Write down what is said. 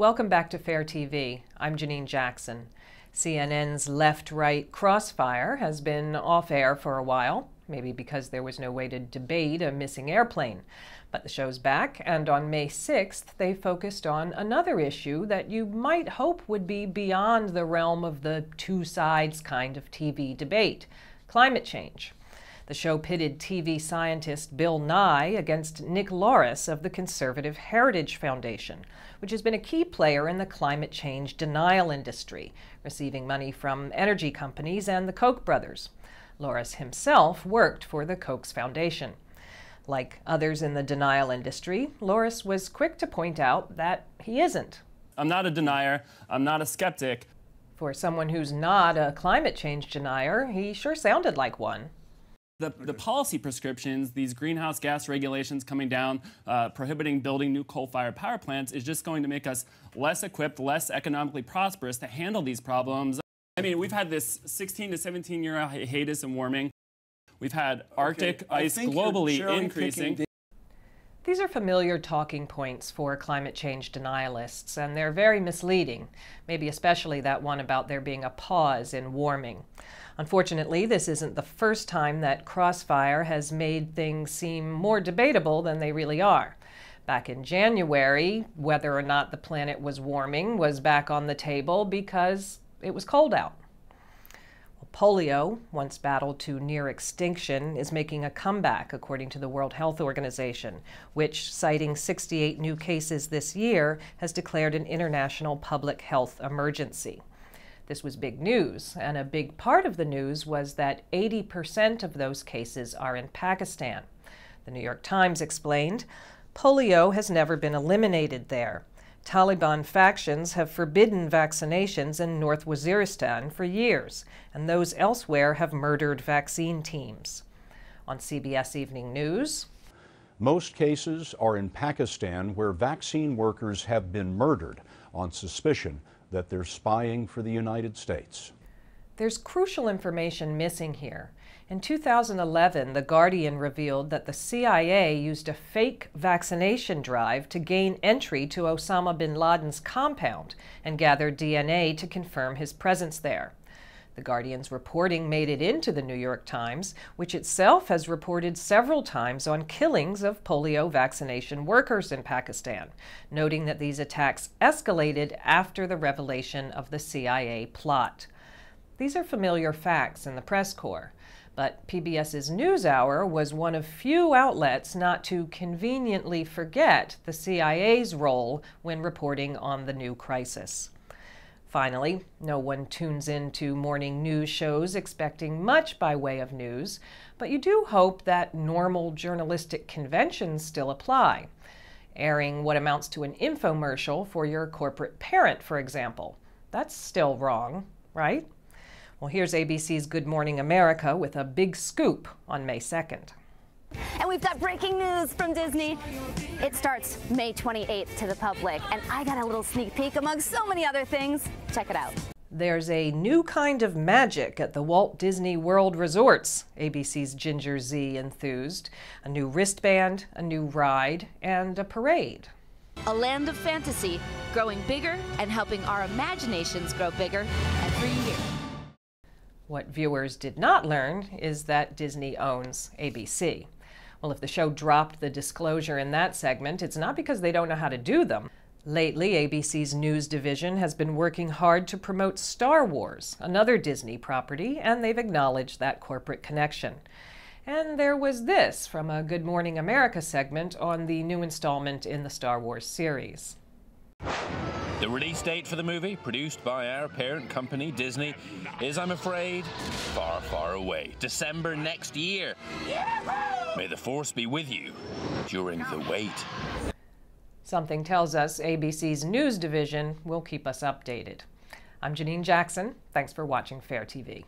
Welcome back to Fair TV. I'm Janine Jackson. CNN's left right crossfire has been off air for a while, maybe because there was no way to debate a missing airplane. But the show's back, and on May 6th, they focused on another issue that you might hope would be beyond the realm of the two sides kind of TV debate climate change. The show pitted TV scientist Bill Nye against Nick Loris of the Conservative Heritage Foundation, which has been a key player in the climate change denial industry, receiving money from energy companies and the Koch brothers. Loris himself worked for the Koch Foundation. Like others in the denial industry, Loris was quick to point out that he isn't. I'm not a denier, I'm not a skeptic. For someone who's not a climate change denier, he sure sounded like one. The, the policy prescriptions, these greenhouse gas regulations coming down, uh, prohibiting building new coal fired power plants, is just going to make us less equipped, less economically prosperous to handle these problems. I mean, we've had this 16 to 17 year hiatus in warming. We've had Arctic okay. ice globally increasing. These are familiar talking points for climate change denialists, and they're very misleading, maybe especially that one about there being a pause in warming. Unfortunately, this isn't the first time that Crossfire has made things seem more debatable than they really are. Back in January, whether or not the planet was warming was back on the table because it was cold out. Polio, once battled to near extinction, is making a comeback, according to the World Health Organization, which, citing 68 new cases this year, has declared an international public health emergency. This was big news, and a big part of the news was that 80% of those cases are in Pakistan. The New York Times explained polio has never been eliminated there. Taliban factions have forbidden vaccinations in North Waziristan for years, and those elsewhere have murdered vaccine teams. On CBS Evening News, most cases are in Pakistan where vaccine workers have been murdered on suspicion that they're spying for the United States. There's crucial information missing here. In 2011, The Guardian revealed that the CIA used a fake vaccination drive to gain entry to Osama bin Laden's compound and gather DNA to confirm his presence there. The Guardian's reporting made it into the New York Times, which itself has reported several times on killings of polio vaccination workers in Pakistan, noting that these attacks escalated after the revelation of the CIA plot. These are familiar facts in the press corps, but PBS's NewsHour was one of few outlets not to conveniently forget the CIA's role when reporting on the new crisis. Finally, no one tunes in to morning news shows expecting much by way of news, but you do hope that normal journalistic conventions still apply. Airing what amounts to an infomercial for your corporate parent, for example. That's still wrong, right? Well, here's ABC's Good Morning America with a big scoop on May 2nd. And we've got breaking news from Disney. It starts May 28th to the public, and I got a little sneak peek among so many other things. Check it out. There's a new kind of magic at the Walt Disney World resorts, ABC's Ginger Zee enthused. A new wristband, a new ride, and a parade. A land of fantasy, growing bigger and helping our imaginations grow bigger every year. What viewers did not learn is that Disney owns ABC. Well, if the show dropped the disclosure in that segment, it's not because they don't know how to do them. Lately, ABC's news division has been working hard to promote Star Wars, another Disney property, and they've acknowledged that corporate connection. And there was this from a Good Morning America segment on the new installment in the Star Wars series. The release date for the movie, produced by our parent company, Disney, is, I'm afraid, far, far away. December next year. May the Force be with you during the wait. Something tells us ABC's news division will keep us updated. I'm Janine Jackson. Thanks for watching Fair TV.